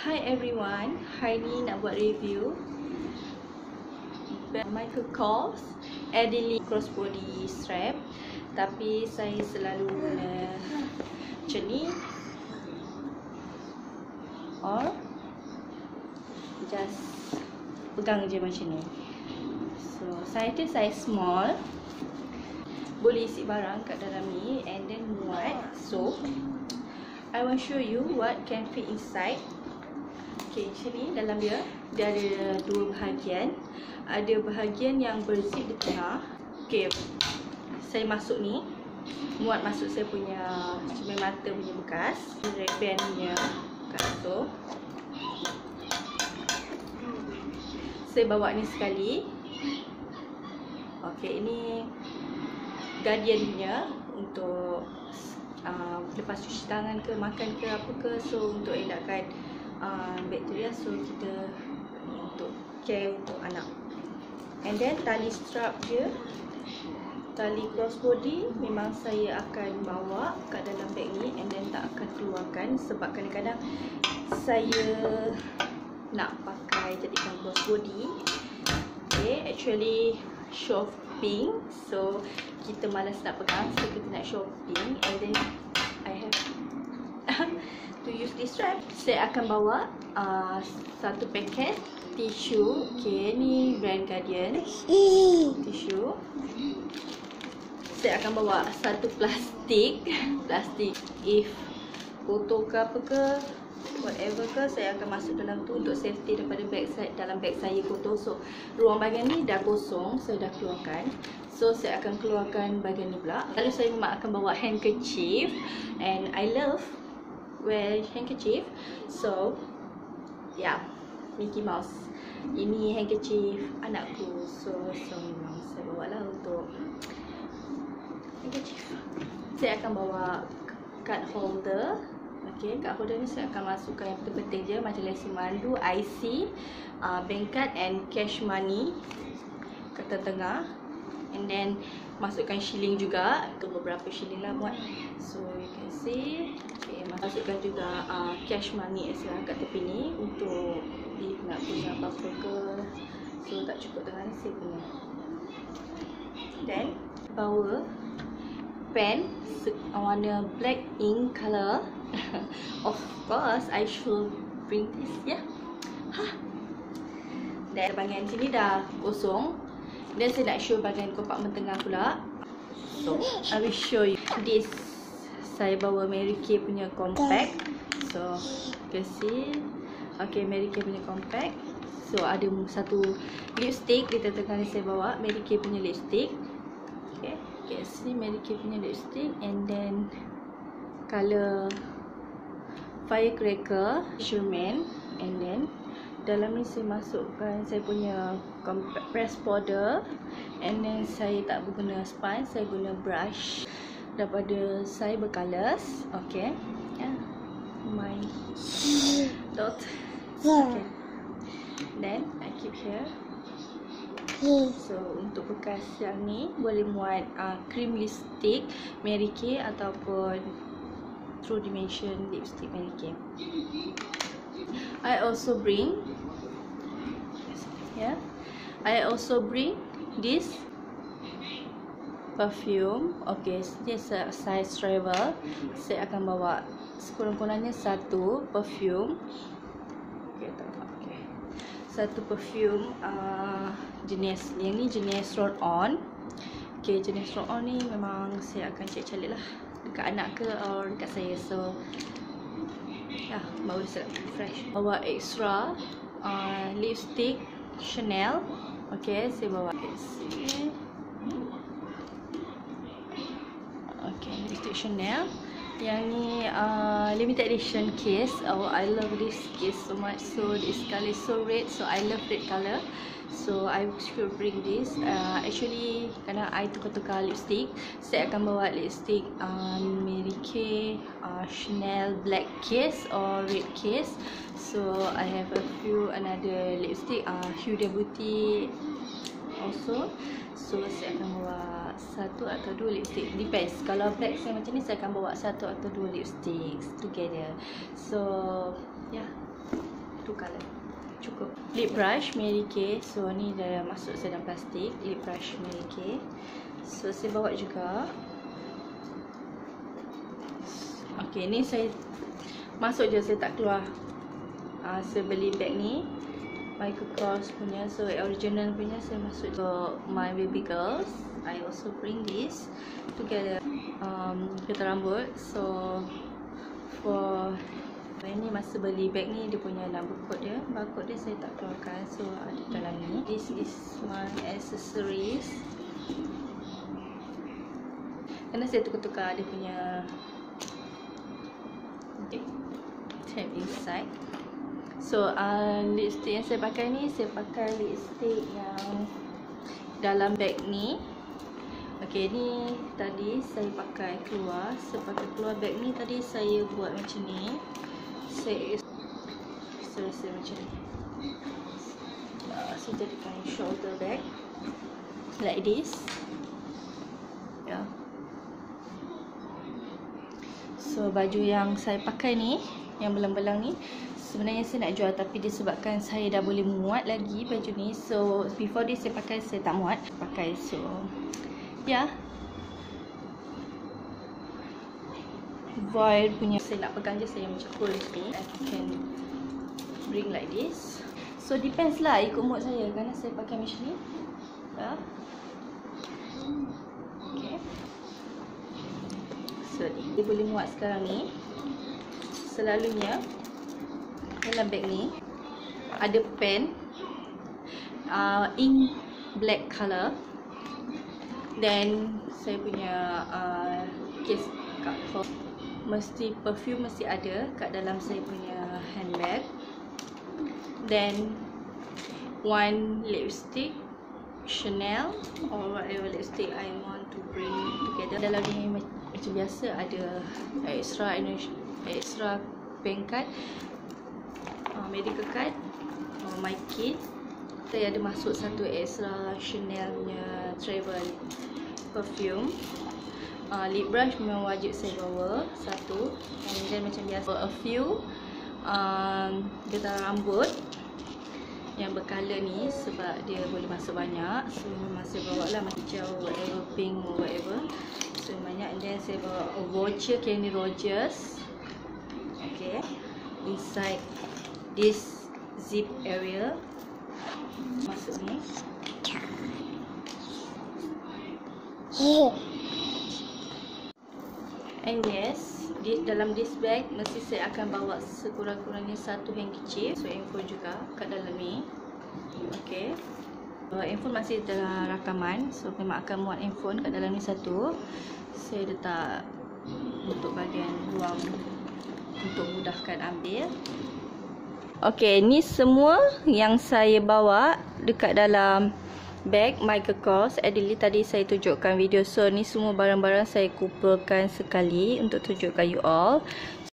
Hi everyone, hari ni nak buat review. Michael Kors Adelie crossbody strap. Tapi saya selalu guna macam ni Or Just pegang je macam ni. So saya tu size small. Boleh isi barang kat dalam ni And then muat So I will show you what can fit inside. Okay, macam ni dalam dia. Dia ada dua bahagian. Ada bahagian yang berzip di tengah. Okay, saya masuk ni. Muat masuk saya punya cermin mata punya bekas. Red band punya kat situ. Saya bawa ni sekali. Okay, ini guardian punya untuk uh, lepas cuci tangan ke makan ke apa ke so untuk elakkan uh, bakteria so kita untuk care untuk anak. And then tali strap dia tali crossbody memang saya akan bawa kat dalam beg ni and then tak akan keluarkan sebab kadang-kadang saya nak pakai jadikan crossbody okay actually shopping so kita malas nak pegang so kita nak shopping and then I have to use this strap saya akan bawa uh, satu paket tisu. Okay ni brand Guardian. Tisu. Saya akan bawa satu plastik. Plastik if kotor ke apa ke whatever ke saya akan masuk dalam tu untuk safety daripada bag saya dalam bag saya kotor. So ruang bahagian ni dah kosong saya dah keluarkan. So saya akan keluarkan bahagian ni pula. Lalu saya memang akan bawa handkerchief and I love wear handkerchief. So yeah Mickey Mouse. Ini handkerchief anakku. So so memang saya bawa lah untuk handkerchief. Saya akan bawa card holder. Okay, kat holder ni saya akan masukkan yang penting-penting je. Macam lesen mandu, IC, uh, bank card and cash money. Kat tengah. And then masukkan shilling juga. Tu beberapa shilling lah buat. So you can see. Okay, masukkan juga uh, cash money as well kat tepi ni untuk if nak punya apa-apa ke. So tak cukup dengan saya punya. Then bawa pen warna black ink color of course I should bring this yeah ha dan bahagian sini dah kosong dan saya nak show bahagian kompartmen tengah pula. So I will show you. This saya bawa Mary Kay punya compact. So see? Okay Mary Kay punya compact. So ada satu lipstick di tengah ni saya bawa. Mary Kay punya lipstick. Okay sini Mary Kay punya lipstick. And then color firecracker Sherman and then dalam ni saya masukkan saya punya press powder. And then saya tak guna sponge saya guna brush daripada Cyber Colors. Okay. Yeah my dot. Okay. Then I keep here. So untuk bekas yang ni boleh muat uh, cream lipstick Mary Kay ataupun True Dimension lipstick Mary Kay. I also bring yeah. I also bring this perfume. Okay, a size travel. Saya akan bawa sekurang-kurangnya satu perfume. Okay, tak apa. Okay. Satu perfume uh, jenis yang ni jenis roll on ok jenis roll on ni memang saya akan calik lah dekat anak ke atau dekat saya so ya yeah, baru saya fresh. Bawa extra uh, lipstick Chanel. Ok saya bawa. Ok lipstick Chanel yang ni uh, limited edition case. Oh I love this case so much. So this color is so red. So I love red color so I should bring this. Uh, actually kerana I tukar-tukar lipstick. Saya akan bawa lipstick um, Mary Kay uh, Chanel black case or red case. So I have a few another lipstick uh, Huda Beauty also. So saya akan bawa satu atau dua lipstick depends kalau black saya macam ni saya akan bawa satu atau dua lipstick together so yeah color. Cukup. Lip brush Mary Kay. So ni dah masuk dalam plastik. Lip brush Mary Kay. So saya bawa juga. Okay ni saya masuk je saya tak keluar. Uh, saya beli bag ni. Michael Kors punya. So original punya saya masuk ke my baby girls. I also bring this together. Um, kita rambut. So for ini masa beli bag ni dia punya number code dia barcode dia saya tak keluarkan so ada dalam ni this is my accessories kerana saya tukar-tukar dia punya okay. tab inside so uh, lipstick yang saya pakai ni saya pakai lipstick yang dalam bag ni Okey ni tadi saya pakai keluar, saya pakai keluar bag ni tadi saya buat macam ni. Saya rasa macam ni. Uh, saya jadikan shoulder bag like this. Yeah. So baju yang saya pakai ni, yang belang-belang ni sebenarnya saya nak jual tapi disebabkan saya dah boleh muat lagi baju ni. So before this saya pakai saya tak muat pakai so Ya. Void punya saya nak pegang je saya macam hold ni. I can bring like this. So depends lah ikut mood saya kerana saya pakai macam ni. Ya. Okay. So dia boleh muat sekarang ni. Selalunya dalam bag ni ada pen uh, ink black color Then saya punya uh, case kat mesti perfume mesti ada kat dalam saya punya handbag. Then one lipstick Chanel or whatever lipstick I want to bring together. Dalam ni macam biasa ada extra extra bank card, medical card, uh, my kit. Saya ada masuk satu extra Chanel punya travel perfume. Uh, lip brush memang wajib saya bawa satu. And then macam biasa a few um, getah rambut yang berkala ni sebab dia boleh masuk banyak. So memang saya bawa lah hijau whatever pink whatever. So banyak. And then saya bawa a voucher Kenny Rogers. Okay. Inside this zip area masuk ni And yes, di dalam this bag mesti saya akan bawa sekurang-kurangnya satu handkerchief. So info juga kat dalam ni. Okay. Uh, info masih dalam rakaman. So memang akan muat info kat dalam ni satu. Saya letak untuk bahagian ruang untuk mudahkan ambil. Okay, ni semua yang saya bawa dekat dalam bag Michael Kors Adili tadi saya tunjukkan video. So ni semua barang-barang saya kumpulkan sekali untuk tunjukkan you all